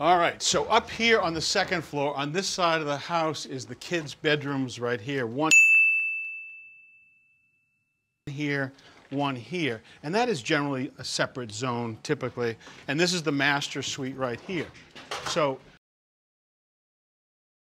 All right, so up here on the second floor, on this side of the house is the kids' bedrooms right here. One here, one here. And that is generally a separate zone typically. And this is the master suite right here. So